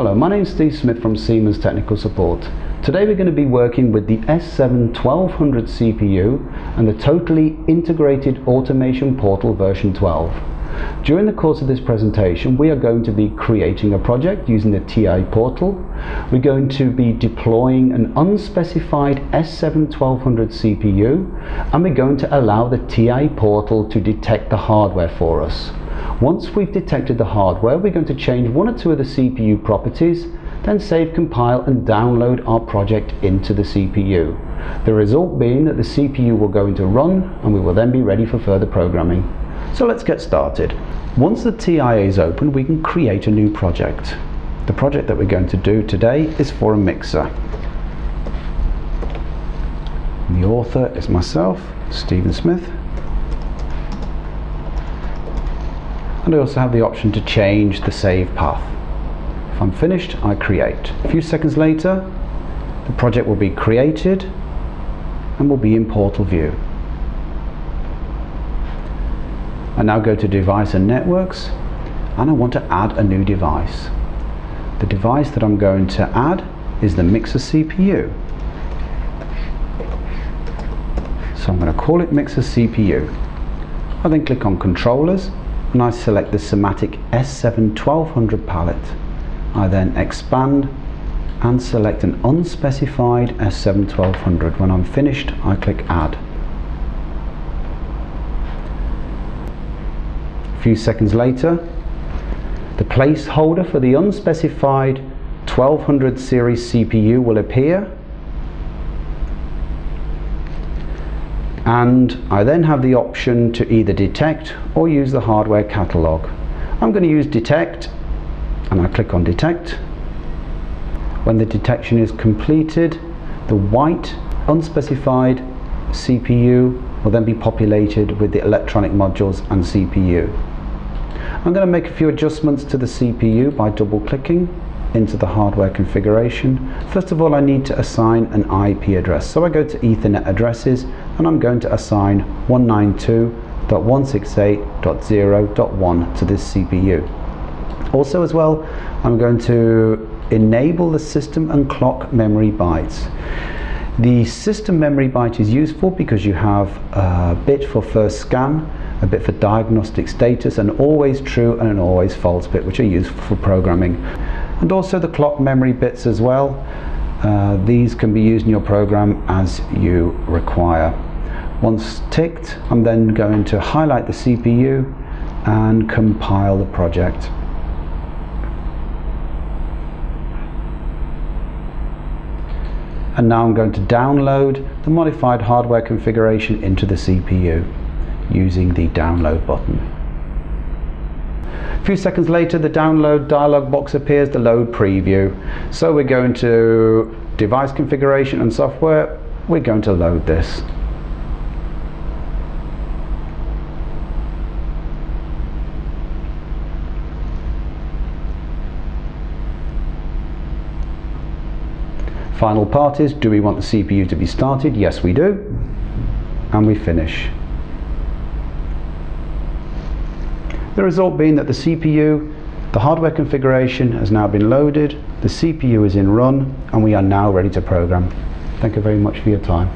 Hello, my name is Steve Smith from Siemens Technical Support. Today we're going to be working with the S7 1200 CPU and the Totally Integrated Automation Portal version 12. During the course of this presentation we are going to be creating a project using the TIA portal. We're going to be deploying an unspecified S7 1200 CPU and we're going to allow the TIA portal to detect the hardware for us. Once we've detected the hardware, we're going to change one or two of the CPU properties, then save, compile and download our project into the CPU. The result being that the CPU will go into run and we will then be ready for further programming. So let's get started. Once the TIA is open, we can create a new project. The project that we're going to do today is for a mixer. The author is myself, Stephen Smith. and I also have the option to change the save path. I'm finished, I create. A few seconds later, the project will be created and will be in Portal View. I now go to Device and Networks and I want to add a new device. The device that I'm going to add is the Mixer CPU. So I'm going to call it Mixer CPU. I then click on Controllers and I select the SIMATIC S7 1200 palette. I then expand and select an unspecified S7 1200. When I'm finished, I click Add. A few seconds later, the placeholder for the unspecified 1200 series CPU will appear and I then have the option to either detect or use the hardware catalog. I'm going to use detect and I click on detect. When the detection is completed, the white unspecified CPU will then be populated with the electronic modules and CPU. I'm going to make a few adjustments to the CPU by double clicking into the hardware configuration. First of all, I need to assign an IP address. So I go to Ethernet addresses and I'm going to assign 192.168.0.1 to this CPU. Also as well, I'm going to enable the system and clock memory bytes. The system memory byte is useful because you have a bit for first scan, a bit for diagnostic status, an always true and an always false bit, which are useful for programming and also the clock memory bits as well. Uh, these can be used in your program as you require. Once ticked, I'm then going to highlight the CPU and compile the project. And now I'm going to download the modified hardware configuration into the CPU using the download button. A few seconds later, the download dialog box appears, the load preview. So we're going to device configuration and software. We're going to load this. Final part is, do we want the CPU to be started? Yes, we do. And we finish. The result being that the CPU, the hardware configuration has now been loaded, the CPU is in run, and we are now ready to program. Thank you very much for your time.